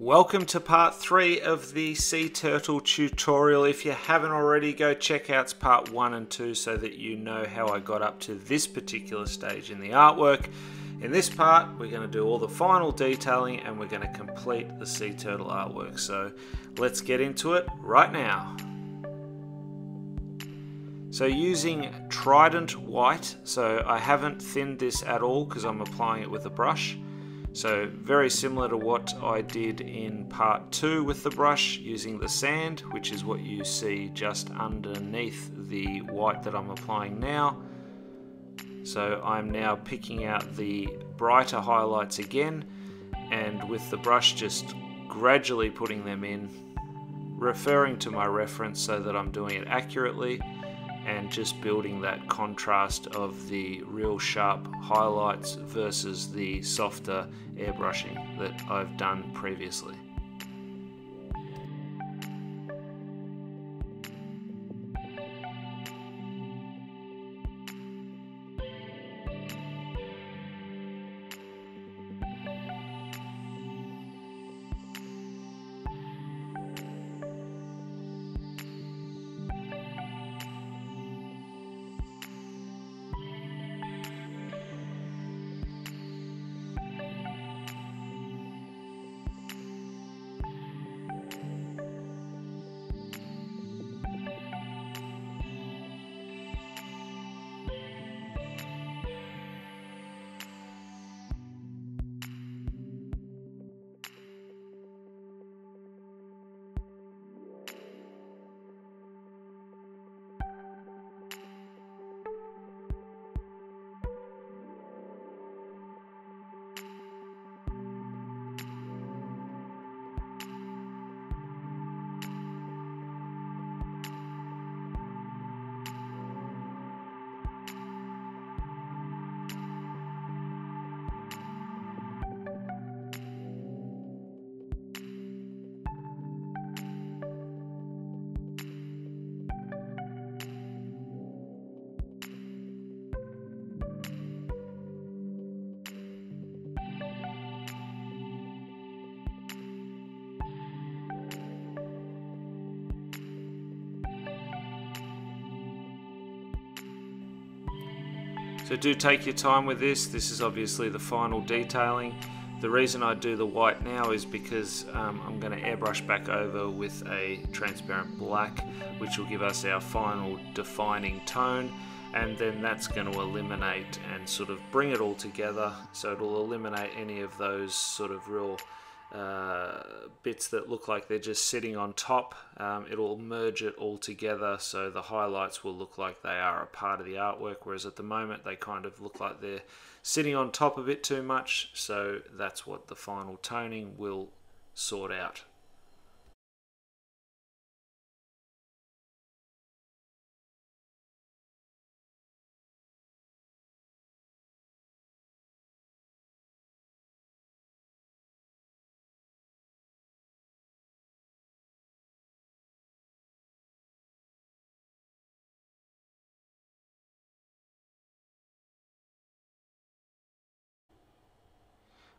Welcome to part three of the sea turtle tutorial. If you haven't already, go check out part one and two so that you know how I got up to this particular stage in the artwork. In this part, we're going to do all the final detailing and we're going to complete the sea turtle artwork. So let's get into it right now. So using Trident White, so I haven't thinned this at all because I'm applying it with a brush. So very similar to what I did in part two with the brush using the sand, which is what you see just underneath the white that I'm applying now. So I'm now picking out the brighter highlights again and with the brush just gradually putting them in, referring to my reference so that I'm doing it accurately and just building that contrast of the real sharp highlights versus the softer airbrushing that I've done previously. So do take your time with this. This is obviously the final detailing. The reason I do the white now is because um, I'm going to airbrush back over with a transparent black, which will give us our final defining tone. And then that's going to eliminate and sort of bring it all together. So it'll eliminate any of those sort of real uh, bits that look like they're just sitting on top. Um, it'll merge it all together so the highlights will look like they are a part of the artwork, whereas at the moment they kind of look like they're sitting on top of it too much. So that's what the final toning will sort out.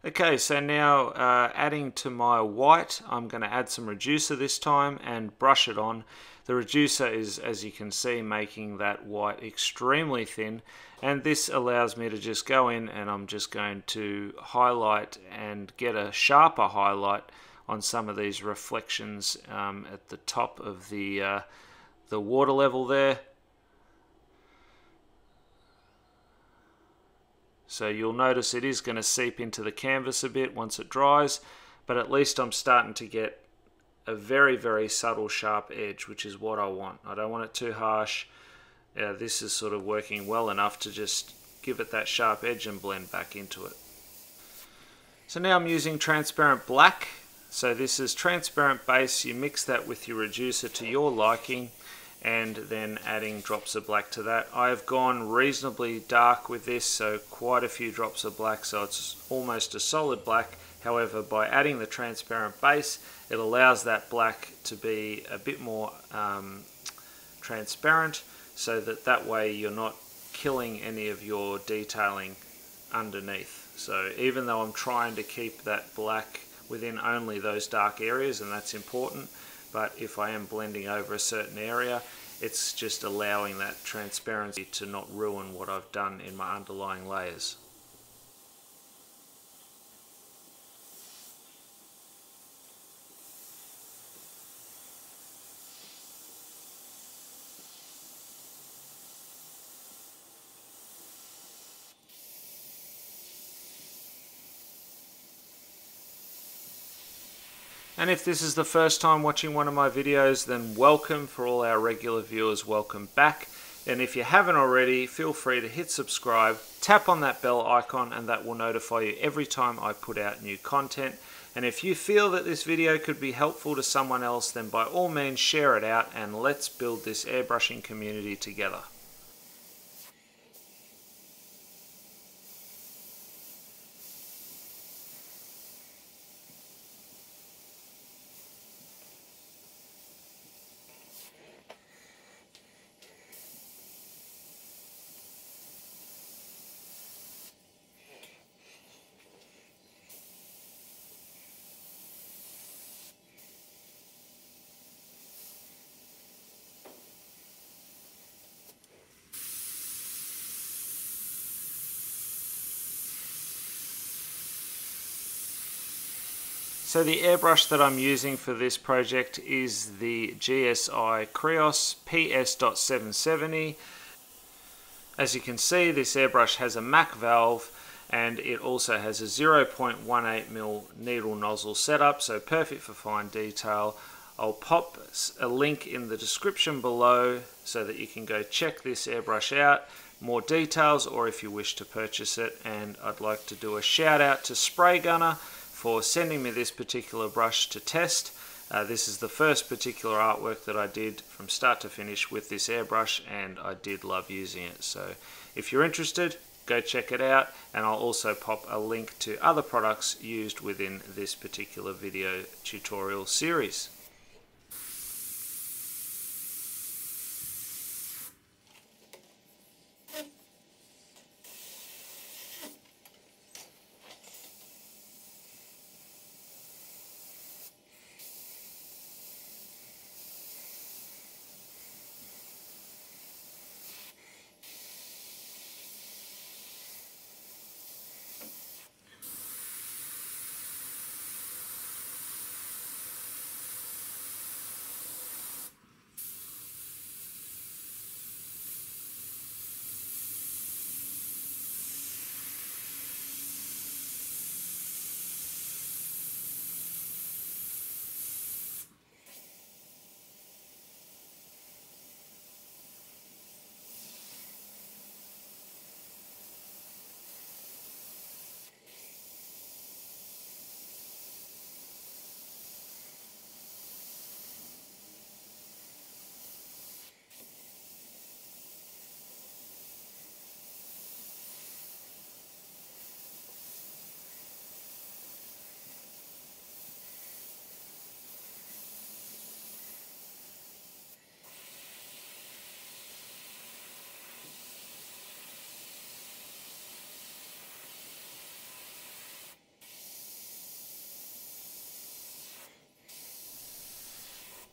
Okay, so now uh, adding to my white, I'm going to add some reducer this time and brush it on. The reducer is, as you can see, making that white extremely thin and this allows me to just go in and I'm just going to highlight and get a sharper highlight on some of these reflections um, at the top of the, uh, the water level there So you'll notice it is going to seep into the canvas a bit once it dries, but at least I'm starting to get a very, very subtle sharp edge, which is what I want. I don't want it too harsh. Uh, this is sort of working well enough to just give it that sharp edge and blend back into it. So now I'm using transparent black. So this is transparent base. You mix that with your reducer to your liking and then adding drops of black to that. I have gone reasonably dark with this, so quite a few drops of black, so it's almost a solid black. However, by adding the transparent base, it allows that black to be a bit more um, transparent, so that that way you're not killing any of your detailing underneath. So even though I'm trying to keep that black within only those dark areas and that's important but if I am blending over a certain area it's just allowing that transparency to not ruin what I've done in my underlying layers. And if this is the first time watching one of my videos, then welcome. For all our regular viewers, welcome back. And if you haven't already, feel free to hit subscribe, tap on that bell icon, and that will notify you every time I put out new content. And if you feel that this video could be helpful to someone else, then by all means share it out and let's build this airbrushing community together. So the airbrush that I'm using for this project is the GSI Creos PS.770. As you can see, this airbrush has a MAC valve and it also has a 0.18mm needle nozzle setup, so perfect for fine detail. I'll pop a link in the description below so that you can go check this airbrush out, more details, or if you wish to purchase it. And I'd like to do a shout out to SprayGunner for sending me this particular brush to test. Uh, this is the first particular artwork that I did from start to finish with this airbrush and I did love using it. So if you're interested, go check it out and I'll also pop a link to other products used within this particular video tutorial series.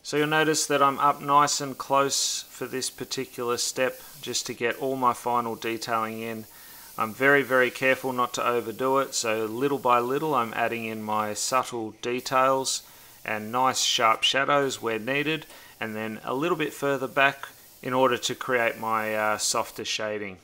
So you'll notice that I'm up nice and close for this particular step just to get all my final detailing in. I'm very very careful not to overdo it so little by little I'm adding in my subtle details and nice sharp shadows where needed and then a little bit further back in order to create my uh, softer shading.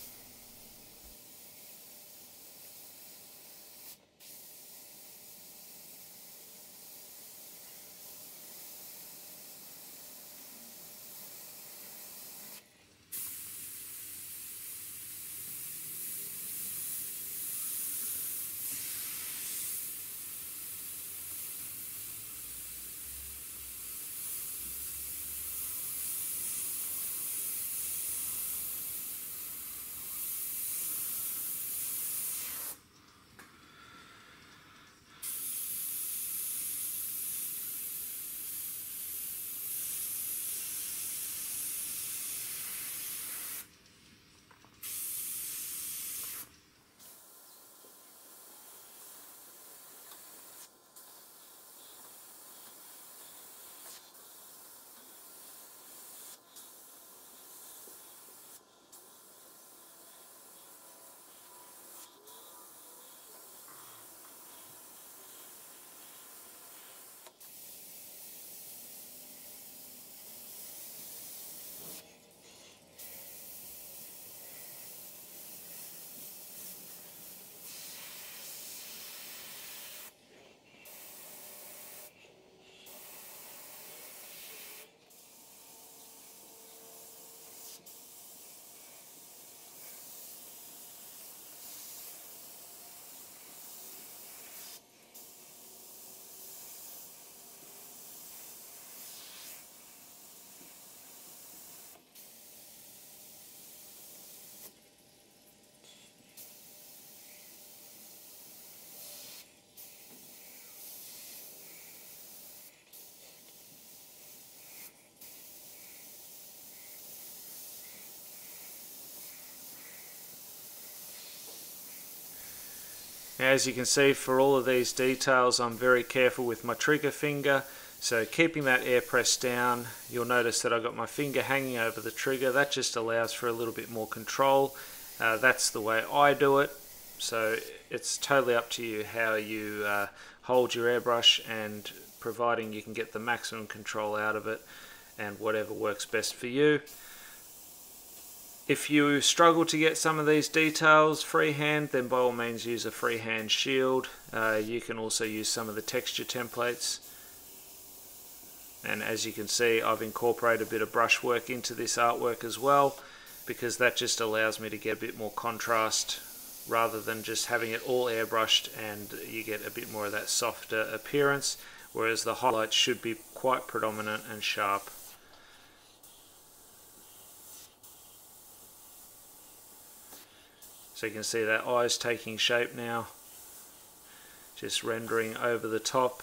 As you can see for all of these details I'm very careful with my trigger finger. So keeping that air press down you'll notice that I've got my finger hanging over the trigger. That just allows for a little bit more control. Uh, that's the way I do it. So it's totally up to you how you uh, hold your airbrush and providing you can get the maximum control out of it and whatever works best for you. If you struggle to get some of these details freehand, then by all means use a freehand shield. Uh, you can also use some of the texture templates. And as you can see, I've incorporated a bit of brushwork into this artwork as well, because that just allows me to get a bit more contrast rather than just having it all airbrushed and you get a bit more of that softer appearance, whereas the highlights should be quite predominant and sharp. So you can see that eye's taking shape now. Just rendering over the top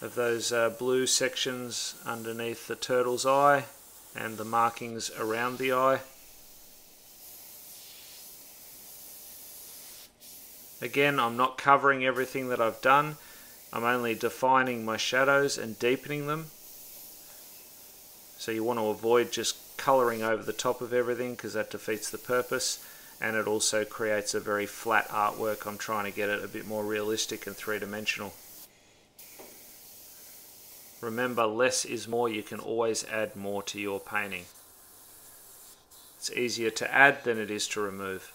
of those uh, blue sections underneath the turtle's eye and the markings around the eye. Again, I'm not covering everything that I've done. I'm only defining my shadows and deepening them. So you want to avoid just colouring over the top of everything because that defeats the purpose and it also creates a very flat artwork. I'm trying to get it a bit more realistic and three-dimensional. Remember, less is more. You can always add more to your painting. It's easier to add than it is to remove.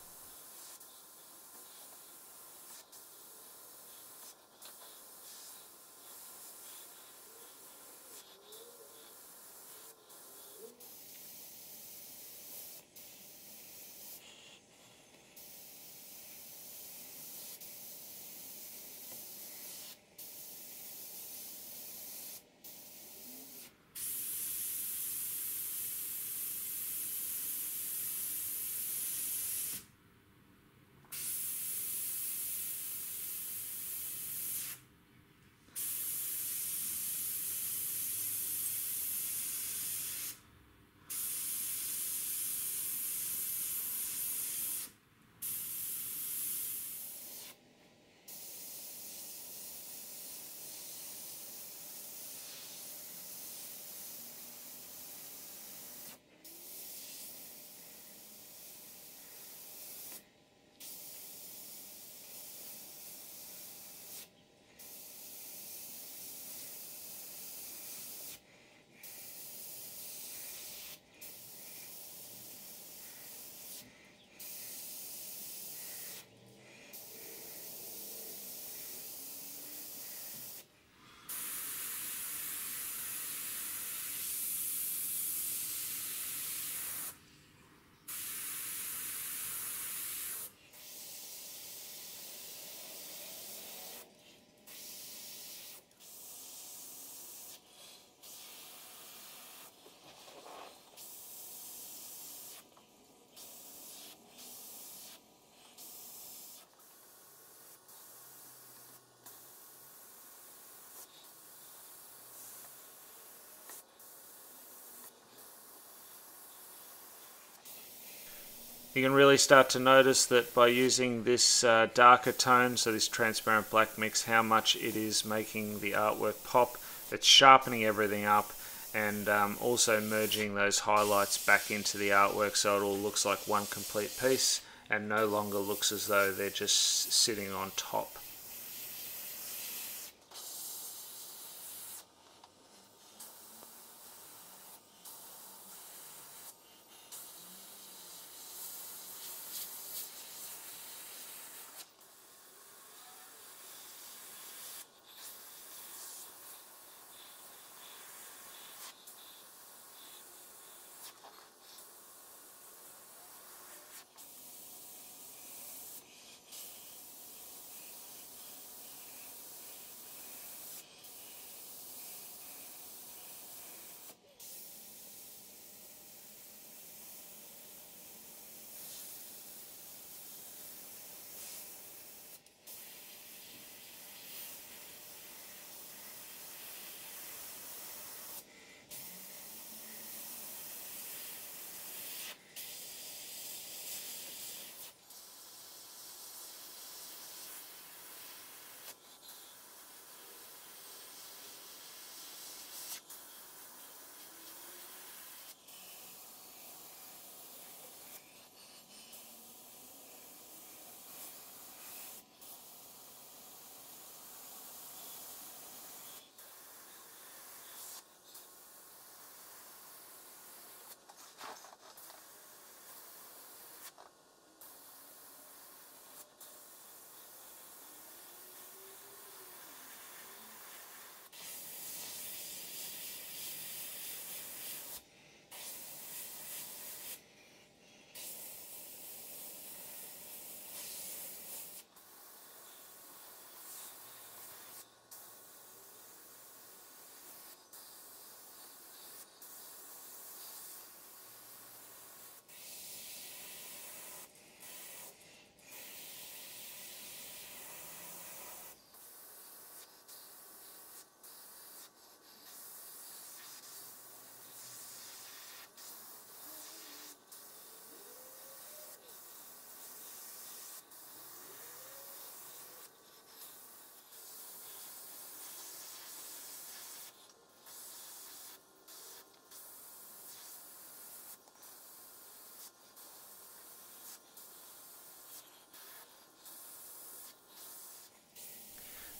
You can really start to notice that by using this uh, darker tone, so this transparent black mix, how much it is making the artwork pop. It's sharpening everything up and um, also merging those highlights back into the artwork so it all looks like one complete piece and no longer looks as though they're just sitting on top.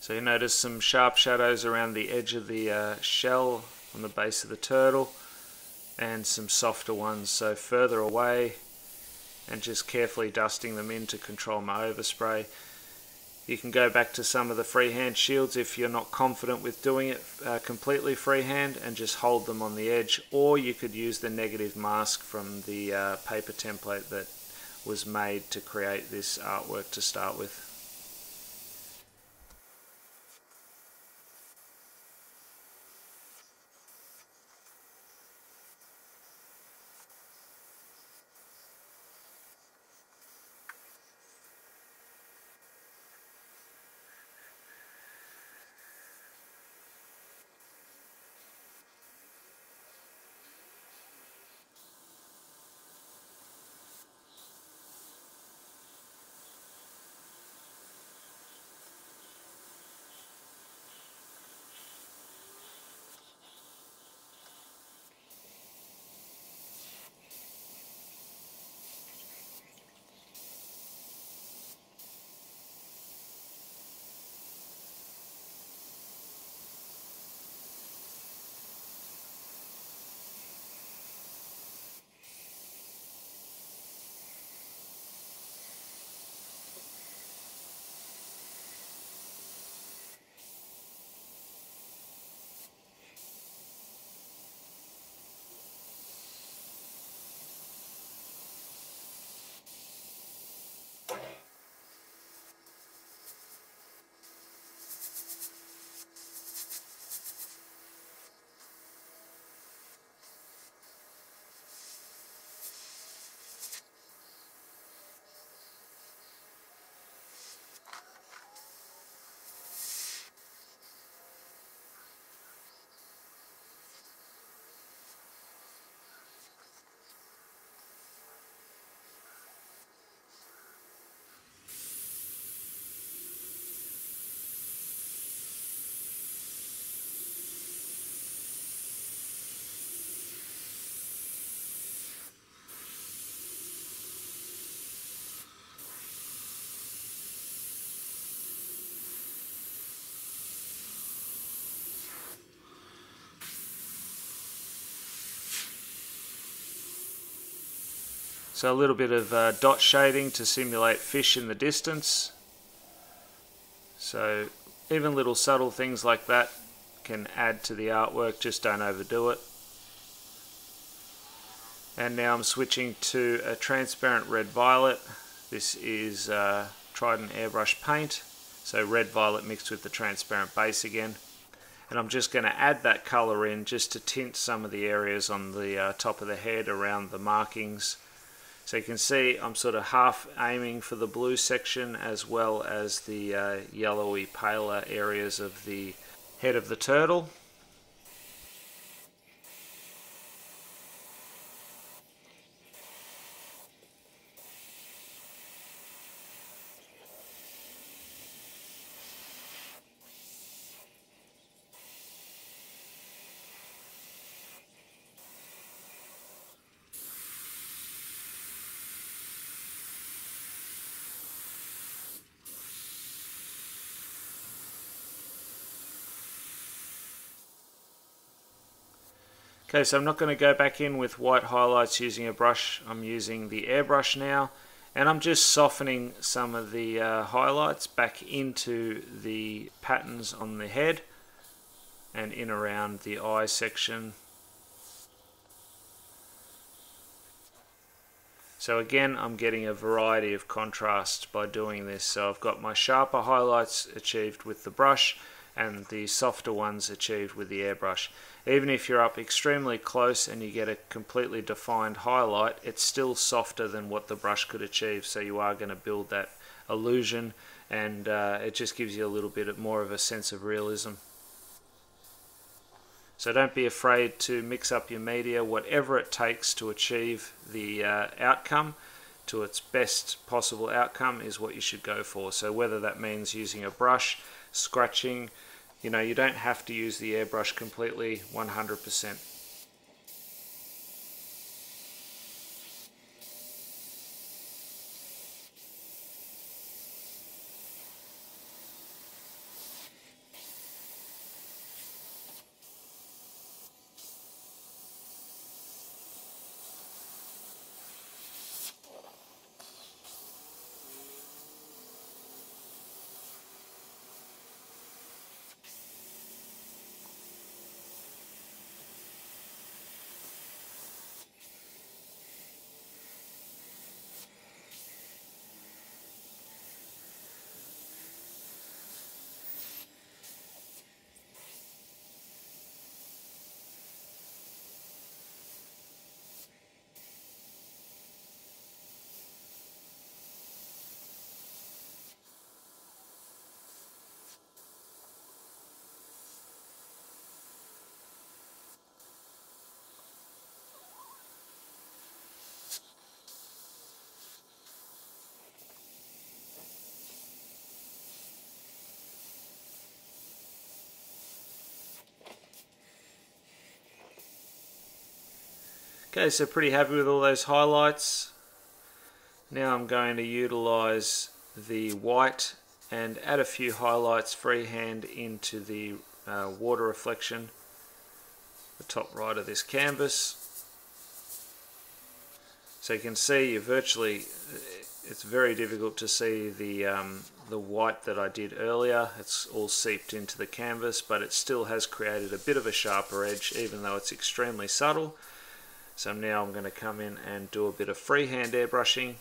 So you notice some sharp shadows around the edge of the uh, shell on the base of the turtle and some softer ones so further away and just carefully dusting them in to control my overspray. You can go back to some of the freehand shields if you're not confident with doing it uh, completely freehand and just hold them on the edge or you could use the negative mask from the uh, paper template that was made to create this artwork to start with. So a little bit of uh, dot shading to simulate fish in the distance. So even little subtle things like that can add to the artwork, just don't overdo it. And now I'm switching to a transparent red violet. This is uh, Trident airbrush paint. So red violet mixed with the transparent base again. And I'm just going to add that colour in just to tint some of the areas on the uh, top of the head around the markings so you can see I'm sort of half aiming for the blue section as well as the uh, yellowy paler areas of the head of the turtle. Okay, so I'm not going to go back in with white highlights using a brush. I'm using the airbrush now. And I'm just softening some of the uh, highlights back into the patterns on the head and in around the eye section. So again, I'm getting a variety of contrast by doing this. So I've got my sharper highlights achieved with the brush and the softer ones achieved with the airbrush. Even if you're up extremely close and you get a completely defined highlight, it's still softer than what the brush could achieve, so you are going to build that illusion and uh, it just gives you a little bit more of a sense of realism. So don't be afraid to mix up your media, whatever it takes to achieve the uh, outcome to its best possible outcome is what you should go for. So whether that means using a brush, scratching, you know, you don't have to use the airbrush completely 100%. Okay, so pretty happy with all those highlights. Now I'm going to utilize the white and add a few highlights freehand into the uh, water reflection, the top right of this canvas. So you can see you virtually, it's very difficult to see the, um, the white that I did earlier. It's all seeped into the canvas, but it still has created a bit of a sharper edge, even though it's extremely subtle. So now I'm going to come in and do a bit of freehand airbrushing.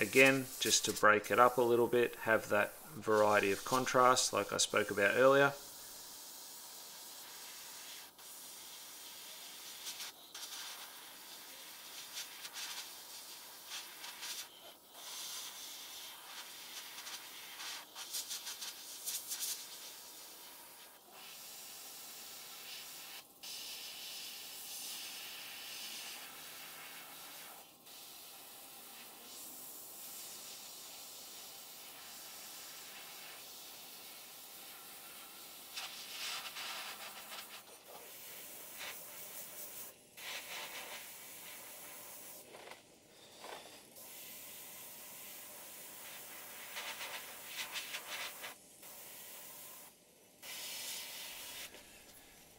Again, just to break it up a little bit, have that variety of contrast like I spoke about earlier.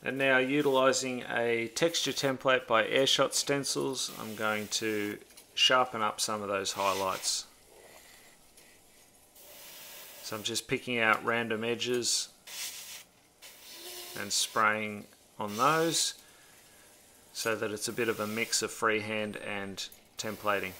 And now utilizing a texture template by Airshot Stencils, I'm going to sharpen up some of those highlights. So I'm just picking out random edges and spraying on those so that it's a bit of a mix of freehand and templating.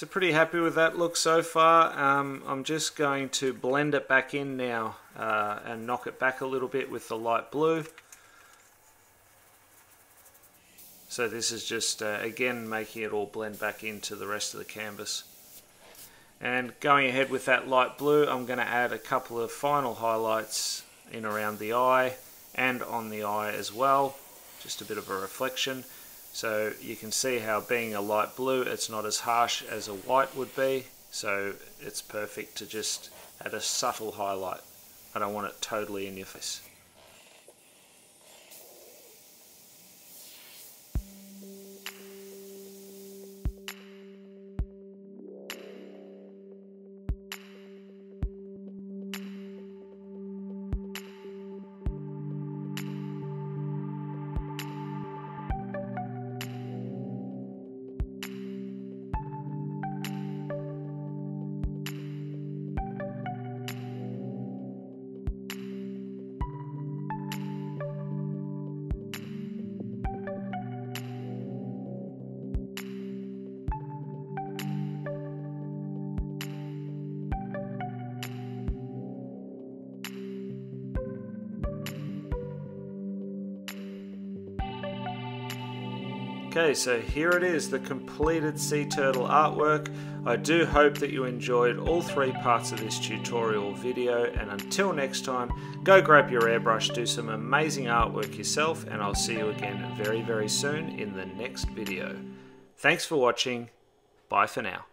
So pretty happy with that look so far. Um, I'm just going to blend it back in now uh, and knock it back a little bit with the light blue. So this is just uh, again making it all blend back into the rest of the canvas. And going ahead with that light blue, I'm going to add a couple of final highlights in around the eye and on the eye as well. Just a bit of a reflection. So you can see how being a light blue, it's not as harsh as a white would be. So it's perfect to just add a subtle highlight. I don't want it totally in your face. Okay, so here it is, the completed sea turtle artwork. I do hope that you enjoyed all three parts of this tutorial video and until next time, go grab your airbrush, do some amazing artwork yourself and I'll see you again very very soon in the next video. Thanks for watching, bye for now.